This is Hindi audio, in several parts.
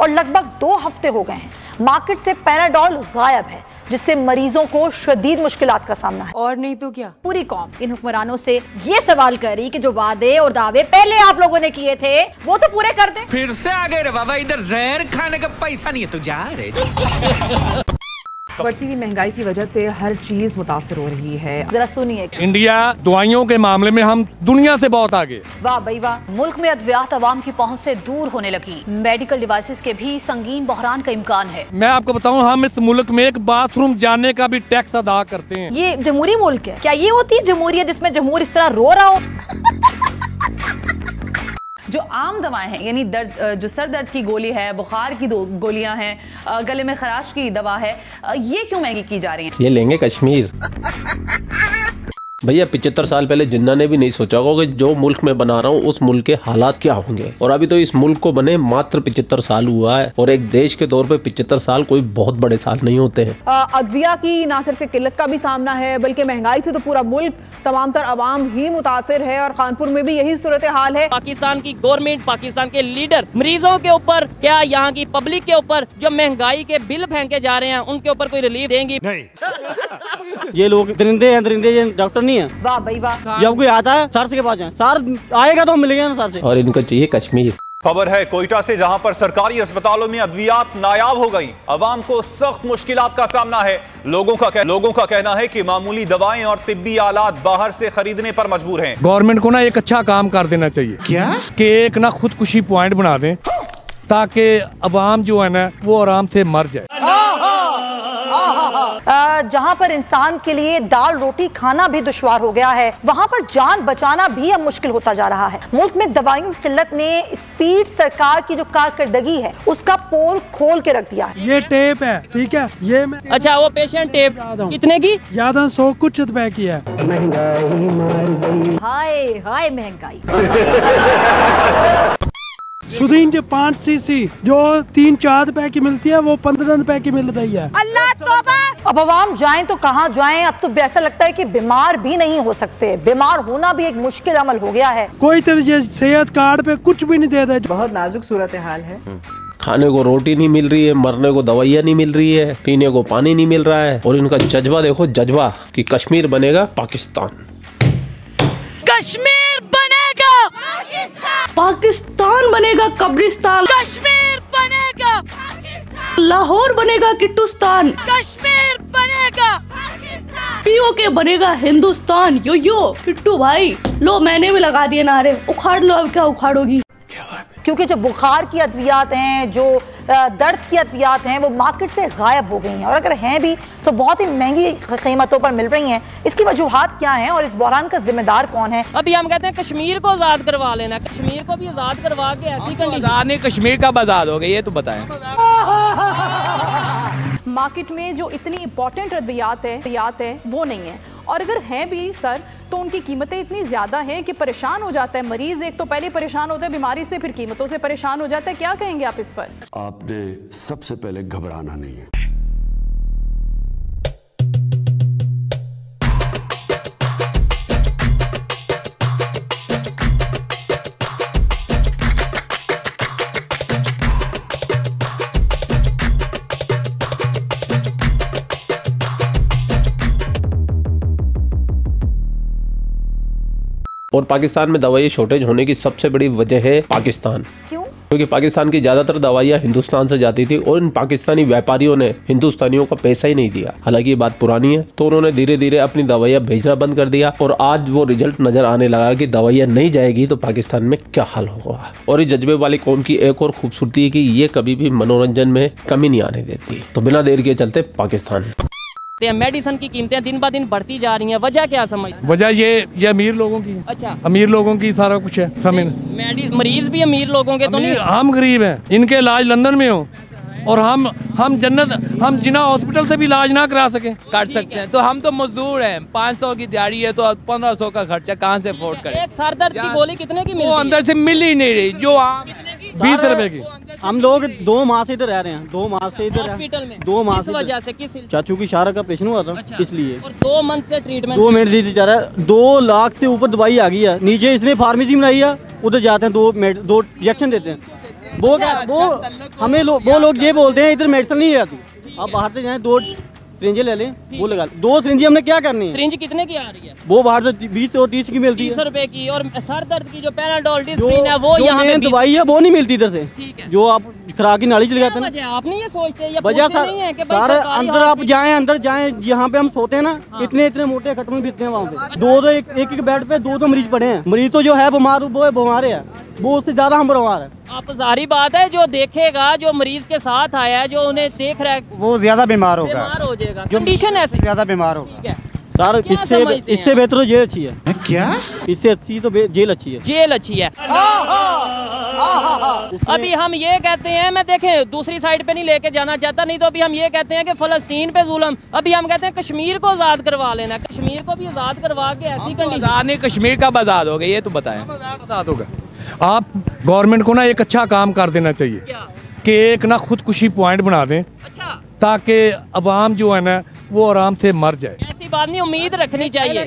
और लगभग दो हफ़्ते हो गए हैं। मार्केट से पैराडॉल गायब है जिससे मरीजों को शदीद मुश्किल का सामना है। और नहीं तो क्या? पूरी कौम इन हुक्मरानों से ये सवाल कर रही कि जो वादे और दावे पहले आप लोगों ने किए थे वो तो पूरे कर दे। फिर से आ गए रे बाबा इधर जहर खाने का पैसा नहीं है तो जा रे बढ़ती हुई महँगाई की वजह से हर चीज़ मुतासर हो रही है। जरा सुनिए। इंडिया दवाइयों के मामले में हम दुनिया से बहुत आगे। वाह भाई वाह मुल्क में अद्वियात आवाम की पहुँच से दूर होने लगी। मेडिकल डिवाइसेस के भी संगीन बहरान का इम्कान है। मैं आपको बताऊँ हम इस मुल्क में एक बाथरूम जाने का भी टैक्स अदा करते हैं। ये जमहूरी मुल्क है। क्या ये होती है जमहूरियत जिसमें जमहूर इस तरह रो रहा हो? जो आम दवाएँ हैं, यानी दर्द जो सर दर्द की गोली है, बुखार की दो, गोलियाँ हैं गले में खराश की दवा है ये क्यों महँगी की जा रही है? ये लेंगे कश्मीर। भैया पिछहत्तर साल पहले जिन्ना ने भी नहीं सोचा होगा कि जो मुल्क में बना रहा हूँ उस मुल्क के हालात क्या होंगे। और अभी तो इस मुल्क को बने मात्र पिछहत्तर साल हुआ है और एक देश के तौर पे पिछहत्तर साल कोई बहुत बड़े साल नहीं होते हैं। अदविया की ना सिर्फ़ किल्लत का भी सामना है बल्कि महँगाई से तो पूरा मुल्क तमाम तर आवाम ही मुतासर है और कानपुर में भी यही सूरत हाल है। पाकिस्तान की गवर्नमेंट पाकिस्तान के लीडर मरीजों के ऊपर क्या यहाँ की पब्लिक के ऊपर जो महँगाई के बिल फेंके जा रहे हैं उनके ऊपर कोई रिलीफ देंगी? ये लोग दरिंदे हैं दरिंदे डॉक्टर नहीं है। वाह भाई वाह। जब कोई आता है सर के पास जाए। सर आएगा तो मिलेगा ना सर से। और इनको चाहिए कश्मीर। खबर है कोयटा से जहाँ पर सरकारी अस्पतालों में अद्वियात नायाब हो गई। अवाम को सख्त मुश्किल का सामना है। लोगों का कह, लोगों का कहना है कि मामूली दवाएँ और तिब्बी आलात बाहर से खरीदने पर मजबूर हैं। गवर्नमेंट को ना एक अच्छा काम कर देना चाहिए। क्या? कि एक ना खुदकुशी पॉइंट बना दें ताकि अवाम जो है ना वो आराम से मर जाए। जहाँ पर इंसान के लिए दाल रोटी खाना भी दुश्वार हो गया है। वहाँ पर जान बचाना भी अब मुश्किल होता जा रहा है। मुल्क में दवाइयों की किल्लत ने स्पीड सरकार की जो कारकर्दगी है उसका पोल खोल के रख दिया है। ये टेप है ठीक है? ये मैं अच्छा वो पेशेंट टेप कितने की? याद है सौ कुछ रुपए की है। हाय हाय महँगाई। सुदीन जो पाँच सीसी जो तीन चार रुपए की मिलती है वो पंद्रह रुपए की मिल रही है। अल्लाह तौबा। अब आवाम जाएँ तो कहाँ जाएँ? अब तो ऐसा लगता है कि बीमार भी नहीं हो सकते। बीमार होना भी एक मुश्किल अमल हो गया है। कोई तो ये सेहत कार्ड पे कुछ भी नहीं देता बहुत नाजुक सूरत हाल है। खाने को रोटी नहीं मिल रही है मरने को दवाइयाँ नहीं मिल रही है पीने को पानी नहीं मिल रहा है। और इनका जज्बा देखो जज्बा कि कश्मीर बनेगा पाकिस्तान। कश्मीर बनेगा। पाकिस्तान बनेगा कब्रिस्तान। कश्मीर लाहौर बनेगा किट्टुस्तान कश्मीर बनेगा। पीओ के बनेगा हिंदुस्तान। यो यो किट्टू भाई लो मैंने भी लगा दिए नारे। उखाड़ लो अब क्या उखाड़ोगी? क्योंकि जो बुखार की अद्वियात हैं जो दर्द की अद्वियात हैं वो मार्केट से गायब हो गई हैं। और अगर हैं भी तो बहुत ही महँगी कीमतों पर मिल रही हैं। इसकी वजूहत क्या हैं और इस बहरान का जिम्मेदार कौन है? अभी हम कहते हैं कश्मीर को आज़ाद करवा लेना। कश्मीर को भी आज़ाद करवा के ऐसी कंडीशन कश्मीर का आज़ाद हो गया ये तो बताएँ। मार्केट में जो इतनी इंपॉर्टेंट अद्वियात है अद्वियात है वो नहीं है। और अगर हैं भी सर तो उनकी कीमतें इतनी ज़्यादा हैं कि परेशान हो जाता है मरीज़। एक तो पहले परेशान होता है बीमारी से, फिर कीमतों से परेशान हो जाता है। क्या कहेंगे आप इस पर? आपने सबसे पहले घबराना नहीं है। और पाकिस्तान में दवाई शॉर्टेज होने की सबसे बड़ी वजह है पाकिस्तान। क्यों? क्योंकि पाकिस्तान की ज़्यादातर दवाइयाँ हिंदुस्तान से जाती थी और इन पाकिस्तानी व्यापारियों ने हिंदुस्तानियों का पैसा ही नहीं दिया। हालाँकि ये बात पुरानी है तो उन्होंने धीरे धीरे अपनी दवाइयाँ भेजना बंद कर दिया और आज वो रिज़ल्ट नज़र आने लगा कि दवाइयाँ नहीं जाएगी तो पाकिस्तान में क्या हाल होगा। और इस जज्बे वाली कौम की एक और खूबसूरती है कि ये कभी भी मनोरंजन में कमी नहीं आने देती। तो बिना देर के चलते पाकिस्तान। मेडिसिन की कीमतें दिन ब दिन बढ़ती जा रही हैं। वजह क्या समझ वजह ये ये अमीर लोगों की है। अच्छा। अमीर लोगों की सारा कुछ है समझ मरीज़ भी अमीर लोगों के तो नहीं? हम गरीब हैं। इनके इलाज लंदन में हो। और हम हम जन्नत हम जिना हॉस्पिटल से भी इलाज ना करा सके। कर सकते हैं। तो हम तो मजदूर हैं। पाँच सौ की दिहाड़ी है तो पंद्रह सौ का खर्चा कहाँ से अफोर्ड करें? एक सर दर्द की गोली कितने की वो अंदर से मिल ही नहीं रही जो आम बीस रुपए की। हम लोग दो माह से इधर रह रहे हैं दो माह से इधर हॉस्पिटल में। दो माह किस वजह से? किस चाचू की शारा का पेशेंट हुआ था अच्छा। इसलिए। और दो मंथ से ट्रीटमेंट दो मिनट दीजिए जा रहा है दो लाख से ऊपर दवाई आ गई है। नीचे इसने फार्मेसी बनाई है उधर जाते हैं दो मेड- दो इंजेक्शन देते हैं। वो वो हमें वो लोग ये बोलते हैं इधर मेडिसिन नहीं आती आप बाहर से जाए दो सिरिंजें ले लें वो लगा लें। दो सिरिंजें हमने क्या करनी? है सिरिंज कितने की आ रही है? वो बाहर से बीस और तीस की मिलती है। रुपए की और सर दर्द की जो डिस्प्रिन है वो यहाँ पे दवाई है वो नहीं मिलती इधर से। जो आप खराब की नाली चले जाते हैं आप नहीं ये सोचते वजह सर सर अंदर आप जाए अंदर जाए यहाँ पे हम सोते हैं ना हाँ। इतने इतने मोटे खटमल बिकते हैं वहाँ पे। दो दो एक एक एक बेड पे दो दो मरीज़ पड़े हैं। मरीज़ तो जो है बीमार वो बीमार है। वो उससे ज़्यादा हम बीमार है। आप जारी बात है जो देखेगा जो मरीज़ के साथ आया है जो उन्हें देख रहा है वो ज़्यादा बीमार होगा। बीमार हो जाएगा। कंडीशन ऐसी। ज़्यादा बीमार होगा। सर इससे इससे बेहतर तो जेल अच्छी है। क्या? इससे अच्छी तो जेल अच्छी है। जेल अच्छी है। अभी हम ये कहते हैं मैं देखें दूसरी साइड पे नहीं लेके जाना चाहता नहीं तो अभी हम ये कहते हैं कि फलस्तीन पे जुलम। अभी हम कहते हैं कश्मीर को आज़ाद करवा लेना कश्मीर को भी आज़ाद करवा के ऐसी कंडीशन नहीं कश्मीर का आज़ाद हो गया ये तो बताएँ। आज़ाद होगा? आप गवर्नमेंट को ना एक अच्छा काम कर देना चाहिए कि एक ना खुदकुशी पॉइंट बना दें अच्छा। ताकि अवाम जो है ना वो आराम से मर जाए। नहीं उम्मीद रखनी चाहिए।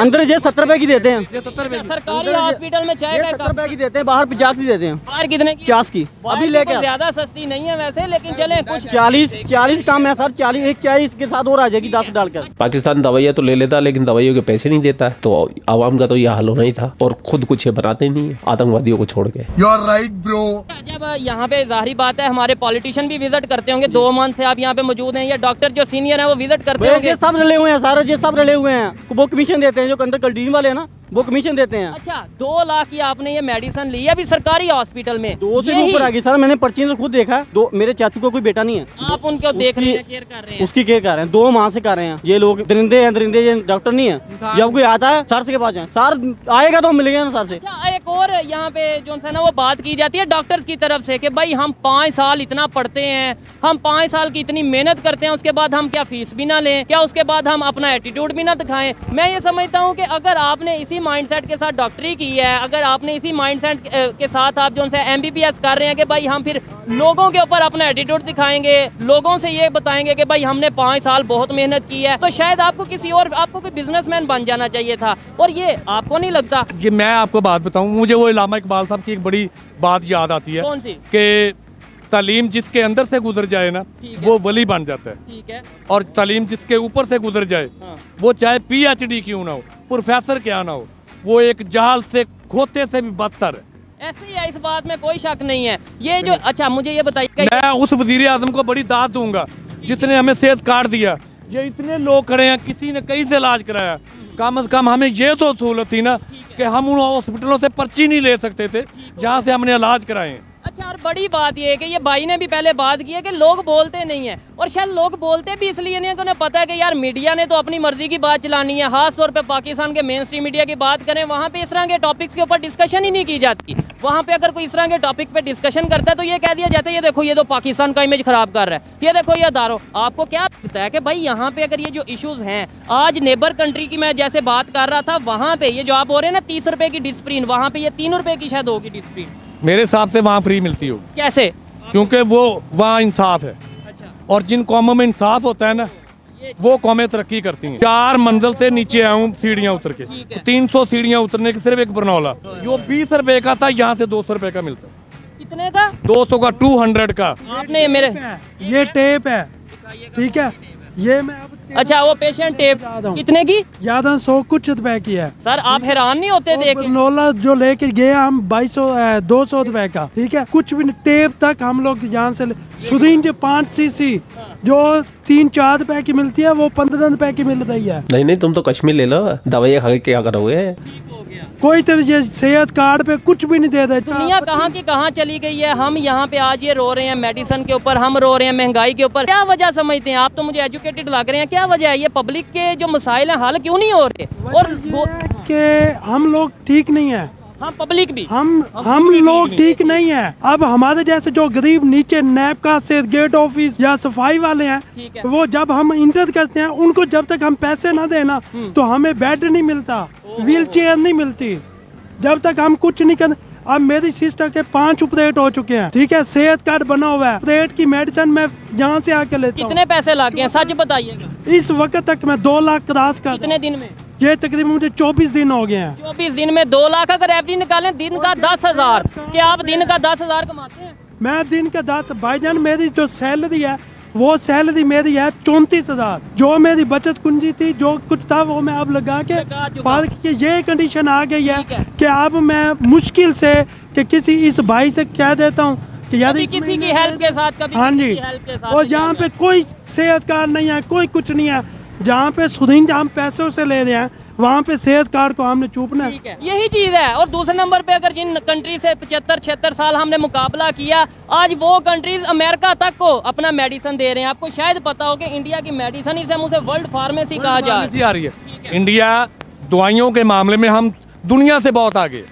अंदर जे सत्तर रुपए की देते हैं। अच्छा, सरकारी हॉस्पिटल में चाय का सत्तर रुपए की देते हैं बाहर पचास की देते हैं। बाहर कितने की? पचास की। अभी लेके ज़्यादा सस्ती नहीं है वैसे लेकिन चले कुछ चालीस चालीस कम है सर चालीस एक चालीस के साथ और आ जाएगी दस डालकर। पाकिस्तान दवाइयाँ तो ले लेता लेकिन दवाइयों के पैसे नहीं देता। तो आवाम का तो यह हाल होना ही था और खुद कुछ बनाते नहीं है आतंकवादियों को छोड़ के। जब यहाँ पे ज़ाहिर बात है हमारे पॉलिटिशियन भी विज़िट करते होंगे दो मंथ से आप यहाँ पे मौजूद हैं या डॉक्टर जो सीनियर है वो विज़िट करते होंगे। सब रले हुए हैं, सारा जे सब रले हुए हैं। वो कमीशन देते हैं, जो अंदर कल्टीन वाले हैं ना। वो कमीशन देते हैं। अच्छा दो लाख की आपने ये मेडिसिन ली है अभी सरकारी हॉस्पिटल में। दो से ऊपर आ गई। सर मैंने पर्ची से खुद देखा। दो मेरे चाचू का कोई बेटा नहीं है। आप उनको देख रहे हैं केयर कर रहे हैं। उसकी केयर कर रहे हैं। दो माह से कर रहे हैं। ये लोग दरिंदे हैं दरिंदे ये डॉक्टर नहीं है। जब कोई आता है सर के पास जाए। सर आएगा तो मिलेगा ना सर से। अच्छा एक और यहाँ पे जो है ना वो बात की जाती है डॉक्टर्स की तरफ़ से कि भाई हम पाँच साल इतना पढ़ते हैं हम पाँच साल की इतनी मेहनत करते हैं उसके बाद हम क्या फ़ीस भी ना लें क्या उसके बाद हम अपना एटीट्यूड भी ना दिखाएँ? मैं ये समझता हूँ कि अगर आपने इसी माइंडसेट के साथ डॉक्टरी की है। अगर आपने इसी माइंडसेट के साथ आप जो है एम कर रहे हैं कि भाई हम फिर लोगों के ऊपर अपना एटीट्यूड दिखाएँगे लोगों से ये बताएँगे कि भाई हमने पाँच साल बहुत मेहनत की है तो शायद आपको किसी और आपको कोई बिजनेसमैन बन जाना चाहिए था। और ये आपको नहीं लगता? ये मैं आपको बात बताऊँ मुझे वो इलामा इकबाल साहब की एक बड़ी बात याद आती है कौन सी? कि तालीम जिसके अंदर से गुजर जाए ना वो वली बन जाता है। ठीक है। और तालीम जिसके ऊपर से गुजर जाए हाँ। वो चाहे पी पीएचडी क्यों ना हो प्रोफेसर क्या ना हो वो एक जहाल से खोते से भी बदतर है। ऐसे ही है इस बात में कोई शक नहीं है। ये जो अच्छा मुझे ये बताइए मैं उस वज़ीर आज़म को बड़ी दाद दूँगा जिसने हमें सेहत कार्ड दिया। ये इतने लोग खड़े हैं किसी ने कहीं से इलाज कराया। कम अज कम हमें ये तो सहूलत थी ना कि हम उन हॉस्पिटलों से पर्ची नहीं ले सकते थे जहाँ से हमने इलाज कराए हैं। अच्छा और बड़ी बात ये है कि ये भाई ने भी पहले बात की है कि लोग बोलते नहीं है। और शायद लोग बोलते भी इसलिए नहीं है कि उन्हें पता है कि यार, मीडिया ने तो अपनी मर्ज़ी की बात चलानी है। खास तौर पे पाकिस्तान के मेन स्ट्रीम मीडिया की बात करें, वहाँ पे इस तरह के टॉपिक्स के ऊपर डिस्कशन ही नहीं की जाती। वहाँ पे अगर कोई इस तरह के टॉपिक पे डिस्कशन करता है तो ये कह दिया जाता है, ये देखो, ये तो पाकिस्तान का इमेज खराब कर रहा है। ये देखो, ये दारो, आपको क्या लगता है कि भाई, यहाँ पे अगर ये जो इश्यूज़ हैं, आज नेबर कंट्री की मैं जैसे बात कर रहा था, वहाँ पे ये जो आप हो रहे हैं ना, तीस रुपए की डिस्प्रिन वहाँ पे ये तीन रुपए की शायद होगी डिस्प्रिन मेरे हिसाब से वहाँ फ्री मिलती होगी। कैसे? क्योंकि वो वहाँ इंसाफ है। और जिन कौमों में इंसाफ होता है ना वो कौमें तरक्की करती हैं। चार मंजिल से नीचे आया हूँ सीढ़ियाँ उतर के। तीन सौ सीढ़ियाँ उतरने की सिर्फ़ एक बरनौला जो बीस रुपए का था यहाँ से दो सौ रुपए का मिलता। कितने का? दो सौ का टू हंड्रेड का। आपने मेरे ये टेप है। ठीक है। ये मैं अब अच्छा वो पेशेंट टेप कितने की? ज़्यादा सौ कुछ रुपए की है। सर आप हैरान नहीं होते देख नोला जो लेके गए हम बाईस सौ दो सौ रुपए का ठीक है? कुछ भी नहीं, टेप तक हम लोग जान से सुधीन सुदीन जो पाँच सी सी जो तीन चार रुपए की मिलती है वो पंद्रह रुपए की मिल रही है। नहीं नहीं तुम तो कश्मीर ले लो दवाई खा के क्या करोगे? कोई तो ये सेहत कार्ड पे कुछ भी नहीं दे रहे दुनिया कहाँ की कहाँ चली गई है? हम यहाँ पे आज ये रो रहे हैं मेडिसिन के ऊपर हम रो रहे हैं महँगाई के ऊपर। क्या वजह समझते हैं? आप तो मुझे एजुकेटेड लग रहे हैं। क्या वजह है? ये पब्लिक के जो मसाइल हैं हल क्यों नहीं हो रहे? और वो के हम लोग ठीक नहीं है। हम पब्लिक भी। हम हम लोग ठीक नहीं है। अब हमारे जैसे जो गरीब नीचे नैपका से गेट ऑफ़िस या सफ़ाई वाले हैं वो जब हम इंटर करते हैं उनको जब तक हम पैसे ना देना तो हमें बेड नहीं मिलता व्हील चेयर नहीं मिलती। जब तक हम कुछ नहीं कर अब मेरी सिस्टर के पाँच ऑपरेट हो चुके हैं ठीक है? सेहत कार्ड बना हुआ है। ऑपरेट की मेडिसिन मैं यहाँ से आके लेता हूँ। कितने पैसे लग गए हैं? सच बताइएगा। इस वक्त तक मैं दो लाख क्रॉस कर कितने दिन में? ये तकरीबन मुझे चौबीस दिन हो गए हैं। चौबीस दिन में दो लाख अगर एवरेज निकालें दिन का दस हज़ार। क्या आप दिन का दस हज़ार कमाते हैं? मैं दिन का दस भाईजान मेरी जो सैलरी है वो सैलरी मेरी है चौंतीस हज़ार। जो मेरी बचत कुंजी थी जो कुछ था वो मैं अब लगा के फ़र्क की ये कंडीशन आ गई है कि अब मैं मुश्किल से कि किसी इस भाई से कह देता हूँ कि यार किसी की हेल्प के साथ कभी हाँ जी। की के साथ और यहाँ पे कोई सेहत कार्ड नहीं है कोई कुछ नहीं है। जहाँ पे सुधीन हम पैसों से ले रहे हैं वहाँ पे सेहत कार्ड को हमने चूपना। है यही चीज़ है। और दूसरे नंबर पे अगर जिन कंट्री से पचहत्तर छिहत्तर साल हमने मुकाबला किया आज वो कंट्रीज़ अमेरिका तक को अपना मेडिसिन दे रहे हैं। आपको शायद पता हो कि इंडिया की मेडिसिन इसे मुझे वर्ल्ड फार्मेसी कहा आ रही है। इंडिया दवाइयों के मामले में हम दुनिया से बहुत आगे।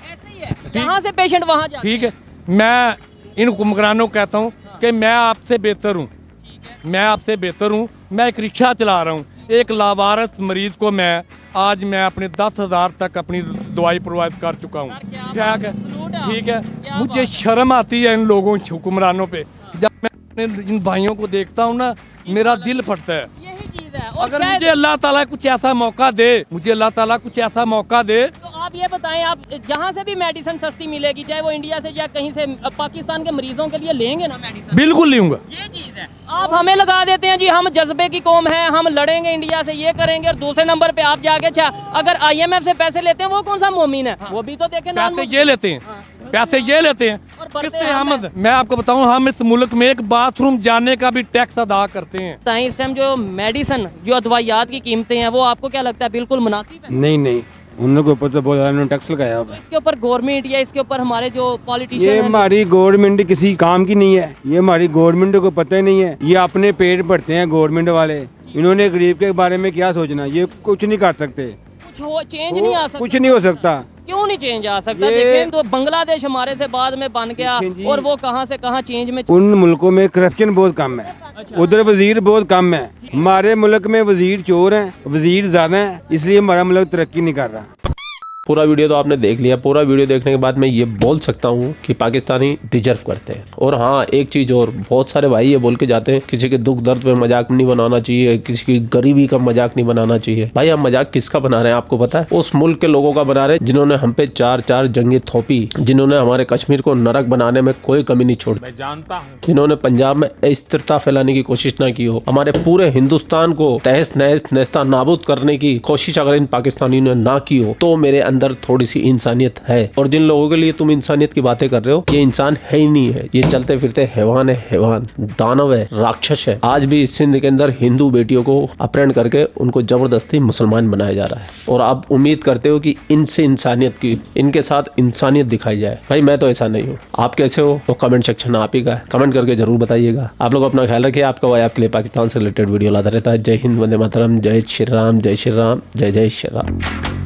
जहाँ से पेशेंट वहाँ ठीक है। मैं इन हुक्मरानों को कहता हूँ कि मैं आपसे बेहतर हूँ। मैं आपसे बेहतर हूँ। मैं एक रिक्शा चला रहा हूँ। एक लावारस मरीज़ को मैं आज मैं अपने दस हज़ार तक अपनी दवाई प्रोवाइड कर चुका हूँ। ठीक है? ठीक है? मुझे शर्म आती है इन लोगों हुक्मरानों पे। जब मैं अपने इन भाइयों को देखता हूँ ना मेरा दिल फटता है। अगर मुझे अल्लाह ताला कुछ ऐसा मौका दे मुझे अल्लाह ताला कुछ ऐसा मौका दे। तो आप ये बताएँ आप जहाँ से भी मेडिसिन सस्ती मिलेगी चाहे वो इंडिया से या कहीं से पाकिस्तान के मरीजों के लिए लेंगे ना मेडिसिन? बिल्कुल लूँगा। ये चीज़ है। आप हमें लगा देते हैं जी हम जज्बे की कौम है हम लड़ेंगे इंडिया से ये करेंगे और दूसरे नंबर पे आप जाके अच्छा अगर आईएमएफ से पैसे लेते हैं वो कौन सा मोमिन है? वो भी तो देखे पैसे ये लेते हैं। पैसे ये लेते हैं। किससे हम? मैं आपको बताऊँ हम इस मुल्क में एक बाथरूम जाने का भी टैक्स अदा करते हैं। इस टाइम जो मेडिसिन जो अदवायात की कीमतें हैं वो आपको क्या लगता है बिल्कुल मुनासिब है? नहीं नहीं उन लोगों के ऊपर तो बहुत ज़्यादा उन्होंने टैक्स लगाया हुआ है इसके ऊपर गवर्नमेंट या इसके ऊपर हमारे जो ये पॉलिटिशियन हैं हमारी गवर्नमेंट किसी काम की नहीं है। ये हमारी गवर्नमेंट को पता ही नहीं है। ये अपने पेट भरते हैं गवर्नमेंट वाले। इन्होंने गरीब के बारे में क्या सोचना? ये कुछ नहीं कर सकते। कुछ हो चेंज नहीं आ सकता। कुछ नहीं हो सकता। क्यों नहीं चेंज आ सकता? देखें तो बांग्लादेश हमारे से बाद में बन गया और वो कहाँ से कहाँ चेंज में उन मुल्कों में करप्शन बहुत कम है। अच्छा। उधर वज़ीर बहुत कम है। हमारे मुल्क में वज़ीर चोर है वज़ीर ज़्यादा है इसलिए हमारा मुल्क तरक्की नहीं कर रहा। पूरा वीडियो तो आपने देख लिया। पूरा वीडियो देखने के बाद मैं ये बोल सकता हूँ कि पाकिस्तानी डिजर्व करते हैं। और हाँ एक चीज़ और बहुत सारे भाई ये बोल के जाते हैं किसी के दुख दर्द पे मज़ाक नहीं बनाना चाहिए किसी की गरीबी का मज़ाक नहीं बनाना चाहिए। भाई हम मज़ाक किसका बना रहे हैं? आपको पता है? उस मुल्क के लोगों का बना रहे हैं जिन्होंने हम पे चार चार जंगे थोपी जिन्होंने हमारे कश्मीर को नरक बनाने में कोई कमी नहीं छोड़ी। मैं जानता हूँ। जिन्होंने पंजाब में अस्थिरता फैलाने की कोशिश ना की हो। हमारे पूरे हिंदुस्तान को तहस नहस नेस्ता नाबूद करने की कोशिश अगर इन पाकिस्तानियों ने ना की हो तो मेरे अंदर थोड़ी सी इंसानियत है। और जिन लोगों के लिए तुम इंसानियत की बातें कर रहे हो, ये इंसान है ही नहीं है। ये चलते फिरते हैवान है हैवान, दानव है, राक्षस है। आज भी सिंध के अंदर हिंदू बेटियों को अपहरण करके उनको ज़बरदस्ती मुसलमान बनाया जा रहा है। और आप उम्मीद करते हो कि इनसे इंसानियत की, इनके साथ इंसानियत दिखाई जाए। भाई, मैं तो ऐसा नहीं हूँ। आप कैसे हो? तो कमेंट सेक्शन आप ही का कमेंट करके ज़रूर बताइएगा। आप लोग अपना ख्याल रखिए। आपका भाई आपके लिए पाकिस्तान से रिलेटेड वीडियो लाता रहता है। जय हिंद, वंदे मातरम। जय श्री राम, जय श्री राम, जय जय श्री राम।